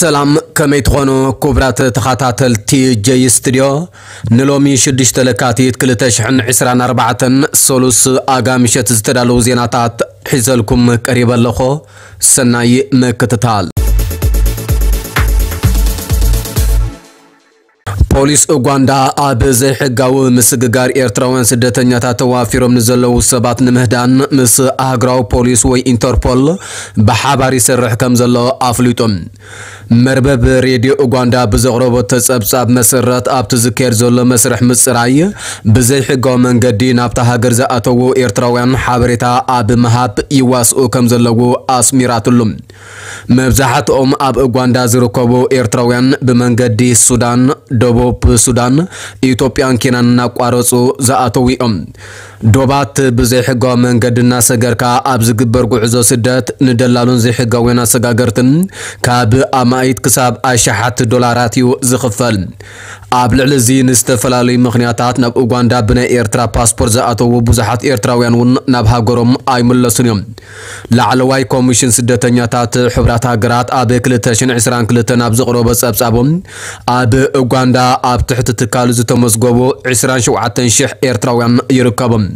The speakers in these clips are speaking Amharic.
ሰላም ከመይ ትኾኑ ክቡራት ተኸታተልቲ ጀይ ስትድዮ ንሎሚ 6 ለካቲት 2024 ሰሉስ ኣጋምሸት ዝተዳለዉ ዜናታት ሒዘልኩም ቀሪበ ኣለኹ። ሰናይ ምክትታል ፖሊስ ኡጋንዳ ኣብ ዘይሕጋዊ ምስግጋር ኤርትራውያን ስደተኛታት ተዋፊሮም ንዘለዉ ሰባት ንምህዳን ምስ ኣህግራዊ ፖሊስ ወይ ኢንተርፖል ብሓባር ይሰርሕ ከም ዘሎ ኣፍሊጦም። መርበብ ሬድዮ ኡጋንዳ ብዘቕረቦ ተጸብጻብ መሰረት ኣብቲ ዝካየድ ዘሎ መስርሕ ምጽራይ ብዘይሕጋዊ መንገዲ ናብታ ሃገር ዝኣተዉ ኤርትራውያን ሓበሬታ ኣብ ምሃብ ይዋስኡ ከም ዘለዉ ኣስሚራትሉ መብዛሕትኦም ኣብ ኡጋንዳ ዝርከቡ ኤርትራውያን ብመንገዲ ሱዳን ደቡብ ሱዳን ኢትዮጵያን ኬንያን እናቋረፁ ዝኣተዉ እዮም ዶባት ብዘይሕጋዊ መንገዲ እናሰገርካ ኣብ ዝግበር ጉዕዞ ስደት ንደላሉን ዘይሕጋውያን ኣሰጋገርትን ካብ ኣማኢት ክሳብ ኣሽሓት ዶላራት እዩ ዝኽፈል። ኣብ ልዕሊ እዚ ንዝተፈላለዩ ምክንያታት ናብ ኡጋንዳ ብናይ ኤርትራ ፓስፖርት ዝኣተዉ ብዙሓት ኤርትራውያን እውን ናብ ሃገሮም ኣይምለሱን እዮም። ላዕለዋይ ኮሚሽን ስደተኛታት ሕቡራት ሃገራት ኣብ 2022 ኣብ ዘቕረቦ ጸብጻቦም ኣብ ኡጋንዳ ኣብ ትሕቲ ትካሉ ዝተመዝገቡ 27000 ኤርትራውያን ይርከቦም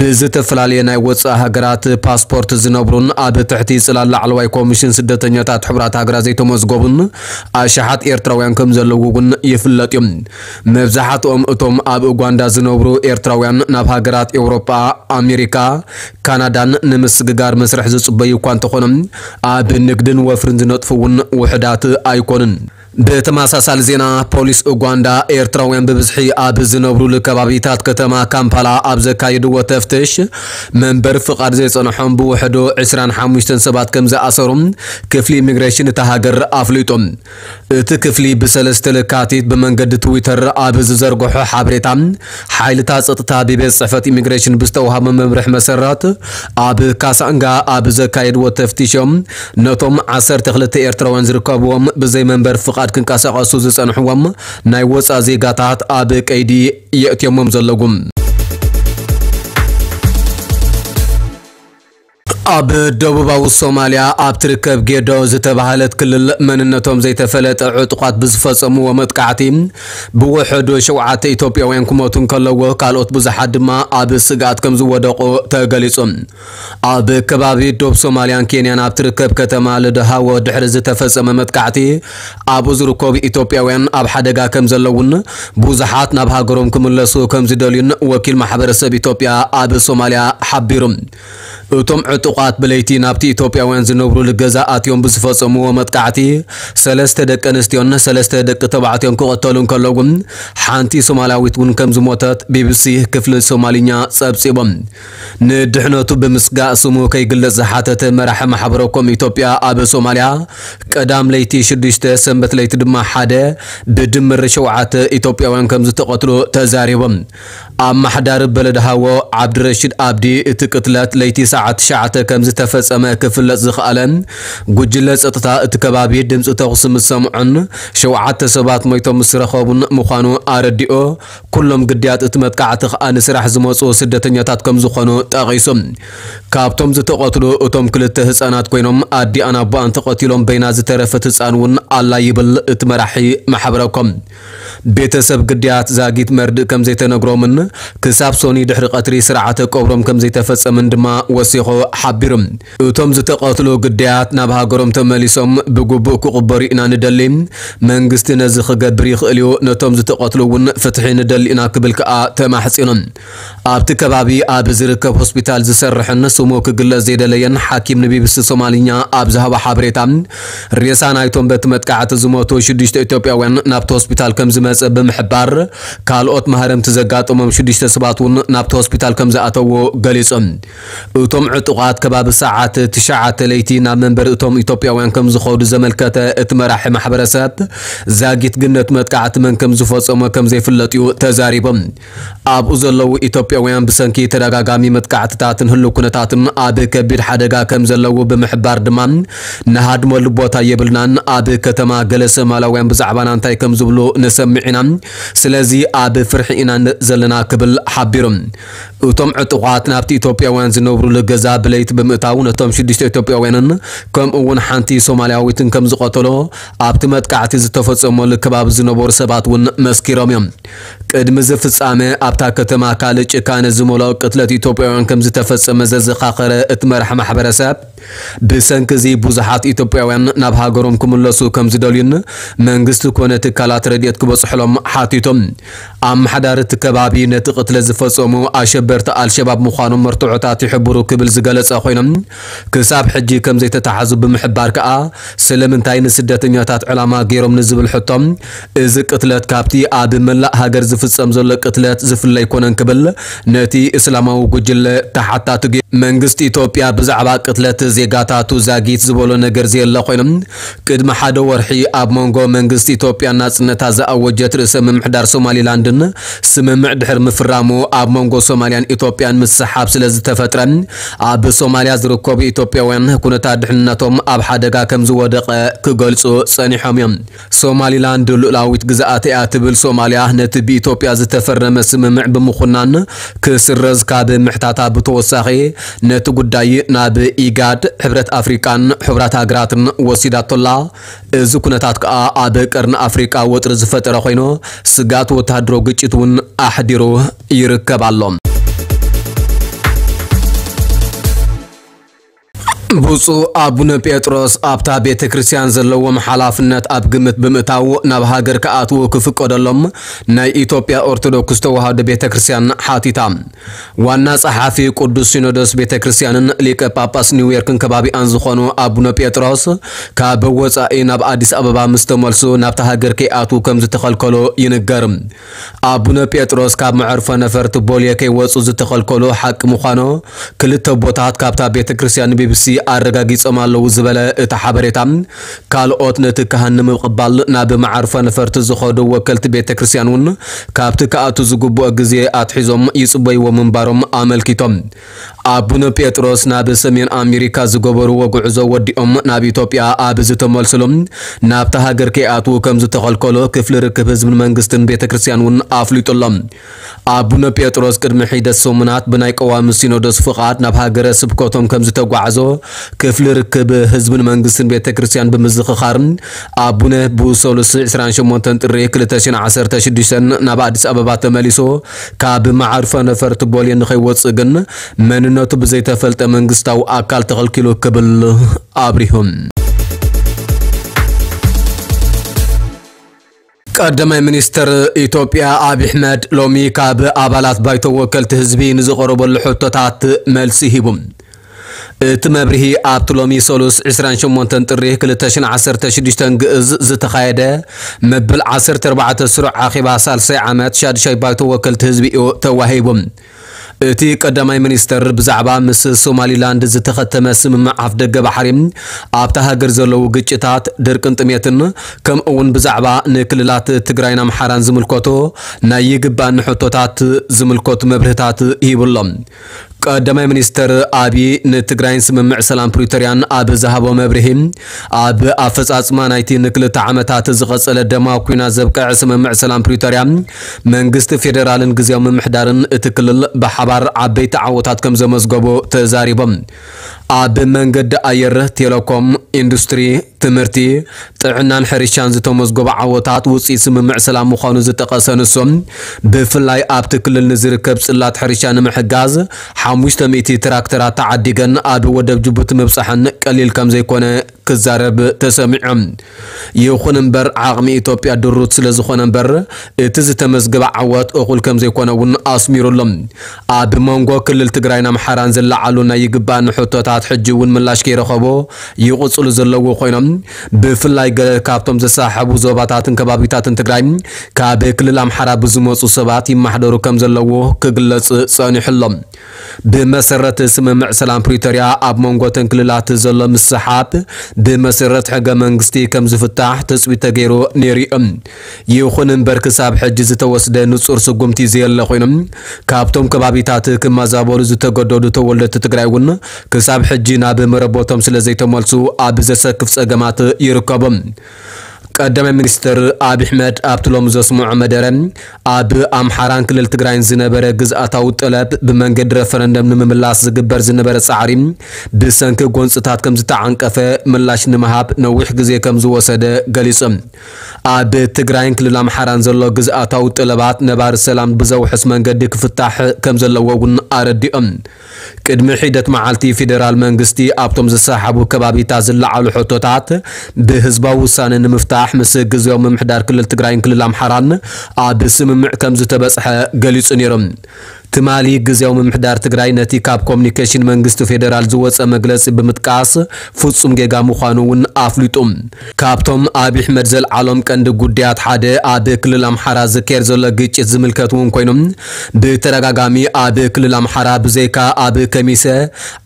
ብዝተፈላለየ ናይ ወፃኢ ሃገራት ፓስፖርት ዝነብሩን ኣብ ትሕቲ ጽላል ላዕለዋይ ኮሚሽን ስደተኛታት ሕቡራት ሃገራት ዘይተመዝገቡን ኣሽሓት ኤርትራውያን ከም ዘለዉ እውን ይፍለጥ እዮም። መብዛሕትኦም እቶም ኣብ ኡጋንዳ ዝነብሩ ኤርትራውያን ናብ ሃገራት ኤውሮጳ ኣሜሪካ ካናዳን ንምስግጋር መስርሕ ዝጽበዩ እኳ እንተኾኖም ኣብ ንግድን ወፍርን ዝነጥፉ እውን ውሕዳት ኣይኮኑን ብተመሳሳሊ ዜና ፖሊስ ኡጋንዳ ኤርትራውያን ብብዝሒ ኣብ ዝነብሩሉ ከባቢታት ከተማ ካምፓላ ኣብ ዘካየድዎ ተፍትሽ መንበሪ ፍቃድ ዘይጸንሖም ብውሕዱ 25 ሰባት ከም ዝኣሰሩ ክፍሊ ኢሚግሬሽን እታ ሃገር ኣፍሊጦም እቲ ክፍሊ ብሰለስተ ለካቲት ብመንገዲ ትዊተር ኣብ ዝዘርግሖ ሓበሬታ ሓይልታት ጸጥታ ብቤት ጽሕፈት ኢሚግሬሽን ብዝተዋሃበ መምርሒ መሰረት ኣብ ካሳንጋ ኣብ ዘካየድዎ ተፍቲሾም ነቶም 12 ኤርትራውያን ዝርከብዎም ብዘይ መንበሪ ፍቃድ ፍቃድ ክንቀሳቀሱ ዝጸንሕዎም ናይ ወፃ ዜጋታት ኣብ ቀይዲ የእትዮሞም ዘለጉም ኣብ ደቡባዊ ሶማልያ ኣብ ትርከብ ጌዶ ዝተባሃለት ክልል መንነቶም ዘይተፈለጠ ዕጡቋት ብዝፈጸምዎ መጥቃዕቲ ብውሕዱ ሸውዓተ ኢትዮጵያውያን ክሞቱ ከለዎ ካልኦት ብዙሓት ድማ ኣብ ስጋኣት ከም ዝወደቑ ተገሊጹ ኣብ ከባቢ ደቡብ ሶማልያን ኬንያን ኣብ ትርከብ ከተማ ልድሃዎ ድሕሪ ዝተፈጸመ መጥቃዕቲ ኣብኡ ዝርከቡ ኢትዮጵያውያን ኣብ ሓደጋ ከም ዘለውን ብዙሓት ናብ ሃገሮም ክምለሱ ከም ዝደልዩን ወኪል ማሕበረሰብ ኢትዮጵያ ኣብ ሶማልያ ሓቢሩ እቶም ዕጡቋት ብለይቲ ናብቲ ኢትዮጵያውያን ዝነብሩሉ ገዛ ኣትዮም ብዝፈጸምዎ መጥቃዕቲ ሰለስተ ደቂ ኣንስትዮን ሰለስተ ደቂ ተባዕትዮን ክቐተሉ ከለዉ ሓንቲ ሶማልያዊት እውን ከም ዝሞተት ቢቢሲ ክፍሊ ሶማልኛ ጸብጺቦም ንድሕነቱ ብምስጋእ ስሙ ከይግለጽ ዝሓተተ መራሒ ማሕበረኮም ኢትዮጵያ ኣብ ሶማልያ ቀዳም ለይቲ ሽዱሽተ ሰንበት ለይቲ ድማ ሓደ ብድምር ሸውዓተ ኢትዮጵያውያን ከም ዝተቐትሉ ተዛሪቦም ኣብ ማሕዳር በለድሃዎ ዓብድረሽድ ኣብዲ እቲ ቅትለት ለይቲ ሰዓት ሸዓተ ከም ዝተፈጸመ ክፍለጥ ዝኽኣለ ጉጅለ ጸጥታ እቲ ከባቢ ድምፂ ተኹሲ ምስ ሰምዑን ሸውዓተ ሰባት ሞይቶም ምስ ረኸቡን ምዃኑ ኣረዲኦ ኩሎም ግድያት እቲ መጥቃዕቲ ከዓ ንስራሕ ዝመፁ ስደተኛታት ከም ዝኾኑ ጠቒሶም ካብቶም ዝተቐትሉ እቶም ክልተ ህፃናት ኮይኖም ኣዲኣን ኣቦኣን ተቐቲሎም በይና ዝተረፈት ህፃን እውን ኣላ ይብል እቲ መራሒ ማሕበረኮም ቤተሰብ ግድያት ዛጊት መርድእ ከም ዘይተነግሮምን ክሳብ ሶኒ ድሕሪ ቀትሪ ስርዓተ ቀብሮም ከም ዘይተፈጸምን ድማ ወሲኹ ሓቢሩ እቶም ዝተቐትሉ ግድያት ናብ ሃገሮም ተመሊሶም ብግቡእ ክቕበሩ ኢና ንደሊ መንግስቲ ነዚ ክገብር ይኽእል እዩ ነቶም ዝተቐትሉ እውን ፍትሒ ንደሊ ኢና ክብል ከዓ ተማሕፂኖም ኣብቲ ከባቢ ኣብ ዝርከብ ሆስፒታል ዝሰርሕን ስሙ ክግለጽ ዘይደለየን ሓኪም ንቢቢሲ ሶማልኛ ኣብ ዝሃቦ ሓበሬታ ሬሳ ናይቶም በቲ መጥቃዕቲ ዝሞቱ ሽዱሽተ ኢትዮጵያውያን ናብቲ ሆስፒታል ከም ዝመፀ ብምሕባር ካልኦት ማህረምቲ ዘጋጠሞም ሽዱሽተ ሰባት እውን ናብቲ ሆስፒታል ከም ዝኣተዉ ገሊፆም እቶም ዕጡቃት ከባቢ ሰዓት ትሽዓተ ለይቲ ናብ መንበሪ እቶም ኢትዮጵያውያን ከም ዝኸዱ ዘመልከተ እቲ መራሒ ማሕበረሰብ ዛጊት ግነት መጥቃዕቲ መን ከም ዝፈጸሞ ከም ዘይፍለጥ እዩ ተዛሪቦም ኣብኡ ዘለዉ ኢትዮጵያውያን ብሰንኪ ተደጋጋሚ መጥቃዕትታትን ህሉ ኩነታት ህወሓትን ኣብ ከቢድ ሓደጋ ከም ዘለዉ ብምሕባር ድማ ንሃድመሉ ቦታ የብልናን። ኣብ ከተማ ገለ ሶማላውያን ብዛዕባና እንታይ ከም ዝብሉ ንሰምዕ ኢና ስለዚ ኣብ ፍርሒ ኢና ዘለና ክብል ሓቢሮም። እቶም ዕጡቋት ናብቲ ኢትዮጵያውያን ዝነብሩሉ ገዛ ብለይቲ ብምእታው ነቶም ሽዱሽተ ኢትዮጵያውያንን ከምኡ እውን ሓንቲ ሶማልያዊትን ከም ዝቆተሎ ኣብቲ መጥቃዕቲ ዝተፈፀመሉ ከባቢ ዝነበሩ ሰባት እውን መስኪሮም እዮም። ቅድሚ ዝፍፃመ ኣብታ ከተማ ካልእ ጭካነ ዝመልኦ ቅትለት ኢትዮጵያውያን ከም ዝተፈፀመ ዘዘኻኸረ እቲ መራሒ ማሕበረሰብ ብሰንኪ እዚ ብዙሓት ኢትዮጵያውያን ናብ ሃገሮም ክምለሱ ከም ዝደልዩን መንግስቲ ኮነ ትካላት ረድኤት ክበፅሕሎም ሓቲቶም ኣመሓዳሪ እቲ ከባቢ ነቲ ቅትለት ዝፈፀሙ ኣሸበርቲ ኣልሸባብ ምዃኖም መርትዖታት ይሕብሩ ክብል ዝገለጸ ኮይኖም ክሳብ ሕጂ ከም ዘይተተሓዙ ብምሕባር ከዓ ስለምንታይ ንስደተኛታት ዕላማ ገይሮም ንዝብል ሕቶም እዚ ቅትለት ካብቲ ኣብ መላእ ሃገር ዝፍፀም ዘሎ ቅትለት ዝፍለ ይኮነን ክብል ነቲ እስላማዊ ጉጅለ ተሓታቱ መንግስቲ ኢትዮጵያ ብዛዕባ ቅትለት ዜጋታቱ ዛጊት ዝበሎ ነገር ዘየለ ኮይኖም ቅድሚ ሓደ ወርሒ ኣብ መንጎ መንግስቲ ኢትዮጵያን ናጽነታ ዝኣወጀት ርእሰ ምምሕዳር ሶማሊላንድን ስምምዕ ድሕር ምፍራሙ ኣብ መንጎ ሶማልያን ኢትዮጵያን ምስሓብ ስለ ዝተፈጥረ ኣብ ሶማልያ ዝርከቡ ኢትዮጵያውያን ኩነታት ድሕንነቶም ኣብ ሓደጋ ከም ዝወደቐ ክገልጹ ጸኒሖም እዮም። ሶማሊላንድ ልኡላዊት ግዛኣት እያ ትብል ሶማልያ ነቲ ብኢትዮጵያ ዝተፈረመ ስምምዕ ብምኹናን ክስረዝ ካብ ምሕታታ ብተወሳኺ ነቲ ጉዳይ ናብ ኢጋድ ሕብረት አፍሪካን ሕቡራት ሃገራትን ወሲዳቶላ። እዚ ኩነታት ከዓ ኣብ ቀርኒ አፍሪካ ወጥሪ ዝፈጠረ ኮይኑ ስጋት ወተሃደራዊ ግጭት እውን ኣሕዲሩ ይርከብ ኣሎ ብፁዕ ኣቡነ ጴጥሮስ ኣብታ ቤተ ክርስቲያን ዘለዎም ሓላፍነት ኣብ ግምት ብምእታው ናብ ሃገር ከኣትዉ ክፍቀደሎም ናይ ኢትዮጵያ ኦርቶዶክስ ተዋህዶ ቤተ ክርስቲያን ሓቲታ። ዋና ጸሓፊ ቅዱስ ሲኖዶስ ቤተ ክርስቲያንን ሊቀ ጳጳስ ኒውዮርክን ከባቢኣን ዝኾኑ ኣቡነ ጴጥሮስ ካብ ወፃኢ ናብ ኣዲስ ኣበባ ምስ ተመልሱ ናብታ ሃገር ከይኣትዉ ከም ዝተኸልከሉ ይንገር። ኣቡነ ጴጥሮስ ካብ መዕርፎ ነፈርቲ ቦልየ ከይወፁ ዝተኸልከሉ ሓቂ ምዃኑ ክልተ ቦታት ካብታ ቤተ ክርስቲያን ቢቢሲ ኣረጋጊፆም ኣለዉ ዝበለ እቲ ሓበሬታ ካልኦት ነቲ ካህን ንምቕባል ናብ መዓርፎ ነፈርቲ ዝኸዱ ወከልቲ ቤተ ክርስቲያን እውን ካብቲ ከኣቱ ዝግብኦ ግዜ ኣትሒዞም ይፅበይዎ ምንባሮም ኣመልኪቶም ኣቡነ ጴጥሮስ ናብ ሰሜን ኣሜሪካ ዝገበርዎ ጉዕዞ ወዲኦም ናብ ኢትዮጵያ ኣብ ዝተመልስሎም ናብቲ ሃገር ከይኣትዉ ከም ዝተኸልከሎ ክፍሊ ርክብ ህዝብን መንግስትን ቤተ ክርስቲያን እውን ኣፍሊጡሎም። ኣቡነ ጴጥሮስ ቅድሚ ሒደት ሰሙናት ብናይ ቀዋሚ ሲኖዶስ ፍቓድ ናብ ሃገረ ስብከቶም ከም ዝተጓዓዞ ክፍሊ ርክብ ህዝብን መንግስትን ቤተ ክርስቲያን ብምዝኽኻርን ኣቡነ ብሰሉስ 28 ጥሪ 2016 ናብ ኣዲስ ኣበባ ተመሊሱ ካብ መዓርፎ ነፈርቲ ቦልየ ንኸይወፅእ ግን መንነቱ ብዘይተፈልጠ መንግስታዊ ኣካል ተኸልኪሉ ክብል ኣብሪሁም ቀዳማይ ሚኒስትር ኢትዮጵያ ኣብይ ኣሕመድ ሎሚ ካብ ኣባላት ባይቶ ወከልቲ ህዝቢ ንዝቐረበሉ ሕቶታት መልሲ ሂቡ። እቲ መብርሂ ኣብቲ ሎሚ ሰሉስ 28 ጥሪ 2016 ግእዝ ዝተኻየደ መበል 14 ስሩዕ ኣኼባ ሳልሳይ ዓመት ሻድሻይ ባይቶ ወከልቲ ህዝቢ እዩ ተዋሂቡ እቲ ቀዳማይ ሚኒስተር ብዛዕባ ምስ ሶማሊላንድ ዝተኸተመ ስምምዕ ኣፍ ደገ ባሕሪ ኣብታ ሃገር ዘለዉ ግጭታት ድርቅን ጥሜትን ከምኡ እውን ብዛዕባ ንክልላት ትግራይን ኣምሓራን ዝምልከቶ ናይ ይግባእ ንሕቶታት ዝምልከቱ መብርህታት ሂብሎም ቀዳማይ ሚኒስተር ኣብይ ንትግራይን ስምምዕ ሰላም ፕሪቶርያን ኣብ ዝሃቦ መብርሂ ኣብ ኣፈጻጽማ ናይቲ ንክልተ ዓመታት ዝቐጸለ ደማዊ ኩናት ዘብቅዕ ስምምዕ ሰላም ፕሪቶርያ መንግስቲ ፌደራልን ግዜያዊ ምምሕዳርን እቲ ክልል ብሓባር ዓበይቲ ዓወታት ከም ዘመዝገቡ ተዛሪቦም ኣብ መንገዲ ኣየር ቴሌኮም ኢንዱስትሪ ትምህርቲ ጥዕናን ሕርሻን ዝተመዝገቡ ዓወታት ውፅኢት ስምምዕ ሰላም ምዃኑ ዝጠቐሰ ንሶም ብፍላይ ኣብቲ ክልል ንዝርከብ ጽላት ሕርሻ ንምሕጋዝ ሓሙሽተ ሚእቲ ትራክተራት ተዓዲገን ኣብ ወደብ ጅቡቲ ምብፃሕን ቀሊል ከም ዘይኮነ ክዛረብ ተሰሚዖም ይኹን እምበር ዓቕሚ ኢትዮጵያ ድሩት ስለ ዝኾነ እምበር እቲ ዝተመዝገበ ዓወት እኹል ከም ዘይኮነ እውን ኣስሚሩሎም ኣብ መንጎ ክልል ትግራይን ኣምሓራን ዝለዓሉ ናይ ይግባእ ንሕቶታት ክልላት ሕጂ እውን ምላሽ ከይረኸቦ ይቕፅሉ ዘለዉ ኮይኖም ብፍላይ ገለ ካብቶም ዘሳሓቡ ዞባታትን ከባቢታትን ትግራይ ካብ ክልል ኣምሓራ ብዝመፁ ሰባት ይመሓደሩ ከም ዘለዎ ክግለጽ ጸኒሕሎም ብመሰረት ስምምዕ ሰላም ፕሪቶርያ ኣብ መንጎተን ክልላት ዘሎ ምስሓብ ብመሰረት ሕገ መንግስቲ ከም ዝፍታሕ ተፅቢት ተገይሩ ነይሩ እዮም ይኹን እምበር ክሳብ ሕጂ ዝተወስደ ንጹር ስጉምቲ ዘየለ ኮይኖም ካብቶም ከባቢታት ክመዛበሉ ዝተገደዱ ተወለድቲ ትግራይ እውን ክሳብ ሕጂ ናብ መረቦቶም ስለ ዘይተመልሱ ኣብ ዘሰክፍ ፀገማት ይርከቦም ቀዳማይ ሚኒስትር አብይ ኣሕመድ ኣብቲ ሎሚ ዘስምዖ መደረ ኣብ ኣምሓራን ክልል ትግራይን ዝነበረ ግዝኣታዊ ጠለብ ብመንገዲ ረፈረንደም ንምምላስ ዝግበር ዝነበረ ፃዕሪ ብሰንኪ ጎንፅታት ከም ዝተዓንቀፈ ምላሽ ንምሃብ ነዊሕ ግዜ ከም ዝወሰደ ገሊጹ ኣብ ትግራይን ክልል ኣምሓራን ዘሎ ግዝኣታዊ ጠለባት ነባሪ ሰላም ብዘውሕስ መንገዲ ክፍታሕ ከም ዘለዎ እውን ኣረዲኦም ቅድሚ ሒደት መዓልቲ ፌደራል መንግስቲ ኣብቶም ዝሰሓቡ ከባቢታት ዝለዓሉ ሕቶታት ብህዝባዊ ውሳነ ንምፍታሕ ምስ ግዜያዊ ምምሕዳር ክልል ትግራይን ክልል ኣምሓራን ኣብ ስምምዕ ከም ዝተበፅሐ ገሊጹ ነይሮም ትማሊ ግዜያዊ ምምሕዳር ትግራይ ነቲ ካብ ኮሚኒኬሽን መንግስቲ ፌደራል ዝወፀ መግለፂ ብምጥቃስ ፍጹም ጌጋ ምዃኑ እውን ኣፍሊጡ። ካብቶም ኣብይ ኣሕመድ ዘለዓሎም ቀንዲ ጉዳያት ሓደ ኣብ ክልል ኣምሓራ ዝካየድ ዘሎ ግጭት ዝምልከት እውን ኮይኖም ብተደጋጋሚ ኣብ ክልል ኣምሓራ ብዘይካ ኣብ ከሚሰ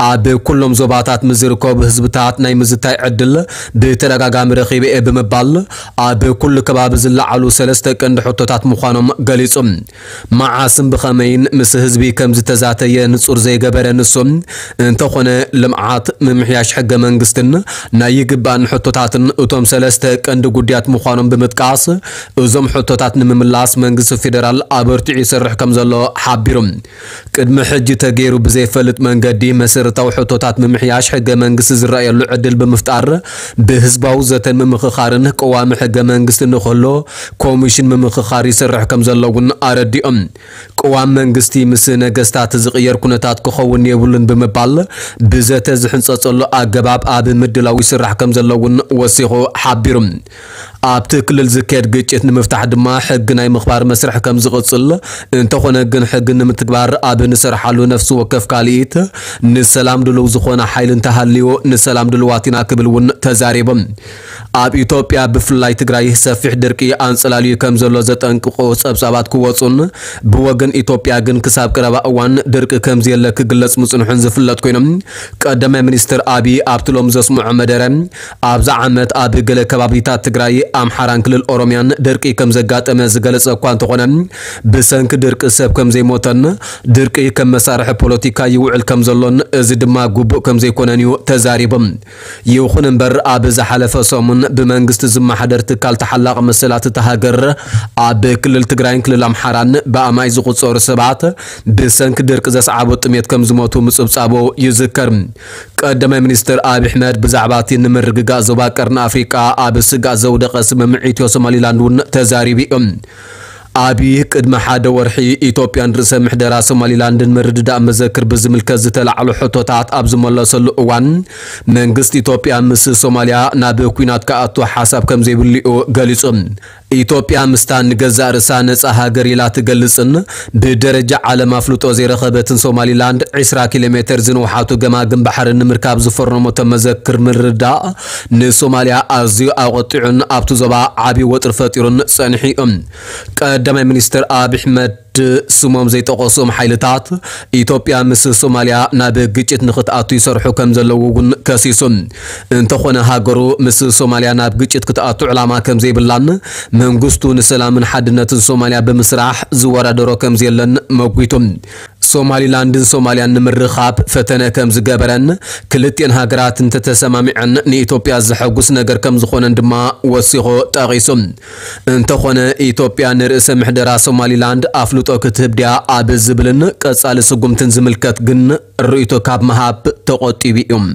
ኣብ ኩሎም ዞባታት ምዝርከቡ ህዝብታት ናይ ምዝታይ ዕድል ብተደጋጋሚ ረኺበ እየ ብምባል ኣብ ኩሉ ከባቢ ዝለዓሉ ሰለስተ ቀንዲ ሕቶታት ምዃኖም ገሊጹም መዓስን ብኸመይን ምስ ህዝቢ ከም ዝተዛተየ ንጹር ዘይገበረ ንሶም እንተኾነ ልምዓት ምምሕያሽ ሕገ መንግስትን ናይ ይግባእን ሕቶታትን እቶም ሰለስተ ቀንዲ ጉዳያት ምዃኖም ብምጥቃስ እዞም ሕቶታት ንምምላስ መንግስቲ ፌደራል ኣበርቲዑ ይሰርሕ ከም ዘሎ ሓቢሮም። ቅድሚ ሕጂ ተገይሩ ብዘይፈልጥ መንገዲ መሰረታዊ ሕቶታት ምምሕያሽ ሕገ መንግስቲ ዝረኣየሉ ዕድል ብምፍጣር ብህዝባዊ ዘተን ምምክኻርን ቀዋሚ ሕገ መንግስቲ ንክህሎ ኮሚሽን ምምክኻር ይሰርሕ ከም ዘሎ እውን ኣረዲኦም። ቀዋሚ መንግስቲ ምስ ነገስታት ዝቕየር ኩነታት ክኸውን የብሉን ብምባል ብዘተ ዝሕንፀፀሉ ኣገባብ ኣብ ምድላው ይስራሕ ከም ዘሎ እውን ወሲኹ ሓቢሩ ኣብቲ ክልል ዝካየድ ግጭት ንምፍታሕ ድማ ሕጊ ናይ ምኽባር መስርሕ ከም ዝቕፅል እንተኾነ ግን ሕጊ ንምትግባር ኣብ ንሰርሓሉ ነፍሲ ወከፍ ካሊኢት ንሰላም ድልው ዝኾነ ሓይሊ እንተሃልዩ ንሰላም ድልዋት ኢና ክብል እውን ተዛሪቦም ኣብ ኢትዮጵያ ብፍላይ ትግራይ ሰፊሕ ድርቂ ኣንጸላልዩ ከም ዘሎ ዘጠንቅቑ ጸብጻባት ክወፁን ብወገን ኢትዮጵያ ግን ክሳብ ቀረባ እዋን ድርቂ ከምዝየለ ክግለጽ ምጽንሑን ዝፍለጥ ኮይኖም ቀዳማይ ሚኒስትር ኣብይ ኣብቲ ሎሚ ዘስምዖ መደረ ኣብዛ ዓመት ኣብ ገለ ከባቢታት ትግራይ ኣምሓራን ክልል ኦሮምያን ድርቂ ከም ዘጋጠመ ዝገለጸ እኳ እንተኾነ ብሰንኪ ድርቂ ሰብ ከም ዘይሞተን ድርቂ ከም መሳርሒ ፖለቲካ ይውዕል ከም ዘሎን እዚ ድማ ግቡእ ከም ዘይኮነን እዩ ተዛሪቦም። ይኹን እምበር ኣብ ዝሓለፈ ሰሙን ብመንግስቲ ዝመሓደር ትካል ተሓላቕ መሰላት እታ ሃገር ኣብ ክልል ትግራይን ክልል ኣምሓራን ብኣማይ ዝቁፀሩ ሰባት ብሰንኪ ድርቂ ዘሰዓቦ ጥሜት ከም ዝሞቱ ምፅብፃቦ ይዝከር ቀዳማይ ሚኒስትር ኣብይ ኣሕመድ ብዛዕባ እቲ ንምርግጋእ ዞባ ቀርኒ ኣፍሪቃ ኣብ ስጋእ ዘውደቐ ስምምዕ ኢትዮ ሶማሊላንድ እውን ተዛሪቡ እዮም ኣብይ ቅድሚ ሓደ ወርሒ ኢትዮጵያን ርእሰ ምሕደራ ሶማሊላንድን ምርድዳእ መዘክር ብዝምልከት ዝተላዕሉ ሕቶታት ኣብ ዝመለሰሉ እዋን መንግስቲ ኢትዮጵያ ምስ ሶማልያ ናብ ኩናት ክኣቱ ሓሳብ ከም ዘይብልኡ ገሊጹ ኢትዮጵያ ምስታ ንገዛእ ርእሳ ነፃ ሃገር ኢላ ትገልጽን ብደረጃ ዓለም ኣፍልጦ ዘይረኸበትን ሶማሊላንድ 20 ኪሎ ሜትር ዝንውሓቱ ገማግም ባሕሪ ንምርካብ ዝፈረሞቶ መዘክር ምርዳእ ንሶማልያ ኣዝዩ ኣቆጢዑን ኣብቲ ዞባ ዓብዪ ወጥሪ ፈጢሩን ጸኒሑ እዮም ቀዳማይ ሚኒስትር ኣብይ ኣሕመድ ስሞም ዘይጠቐሶም ሓይልታት ኢትዮጵያ ምስ ሶማልያ ናብ ግጭት ንክትኣቱ ይሰርሑ ከም ዘለዉ እውን ከሲሱም እንተኾነ ሃገሩ ምስ ሶማልያ ናብ ግጭት ክትኣቱ ዕላማ ከም ዘይብላን መንግስቱ ንሰላምን ሓድነትን ሶማልያ ብምስራሕ ዝወዳደሮ ከም ዘየለን መጉቱም ሶማሊላንድን ሶማልያን ንምርኻብ ፈተነ ከም ዝገበረን ክልቲአን ሃገራት እንተተሰማሚዐን ንኢትዮጵያ ዘሐጉስ ነገር ከም ዝኾነን ድማ ወሲኹ ጠቒሱም እንተኾነ ኢትዮጵያ ንርእሰ ምሕደራ ሶማሊላንድ ኣፍልጦ ክትህብ ድያ ኣብ ዝብልን ቀጻሊ ስጉምትን ዝምልከት ግን ርእይቶ ካብ መሃብ ተቆጢቡ እዮም